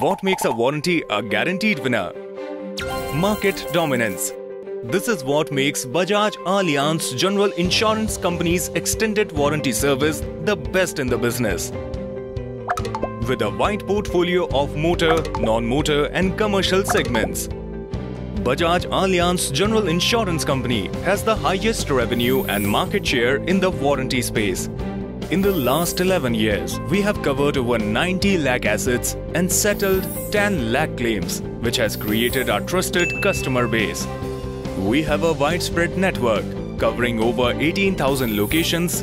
What makes a warranty a guaranteed winner? Market dominance. This is what makes Bajaj Allianz General Insurance Company's extended warranty service the best in the business. With a wide portfolio of motor, non-motor and commercial segments, Bajaj Allianz General Insurance Company has the highest revenue and market share in the warranty space. In the last 11 years, we have covered over 90 lakh assets and settled 10 lakh claims, which has created our trusted customer base. We have a widespread network covering over 18,000 locations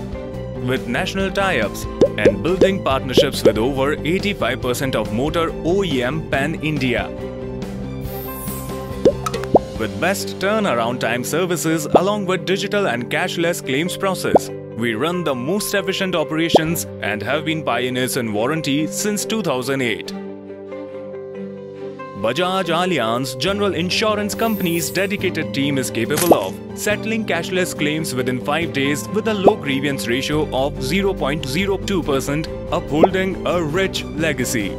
with national tie-ups and building partnerships with over 85% of motor OEM pan-India. With best turnaround time services along with digital and cashless claims process, we run the most efficient operations and have been pioneers in warranty since 2008. Bajaj Allianz General Insurance Company's dedicated team is capable of settling cashless claims within 5 days with a low grievance ratio of 0.02%, upholding a rich legacy.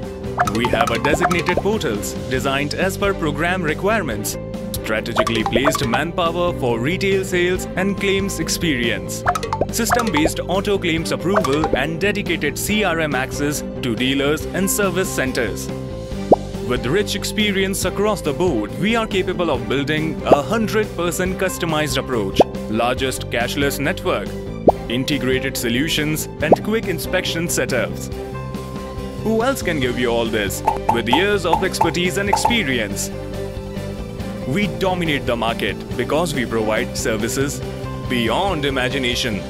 We have a designated portals designed as per program requirements, strategically placed manpower for retail sales and claims experience system-based auto claims approval and dedicated CRM access to dealers and service centers. With rich experience across the board, we are capable of building a 100% customized approach, largest cashless network, integrated solutions and quick inspection setups. Who else can give you all this with years of expertise and experience? We dominate the market because we provide services beyond imagination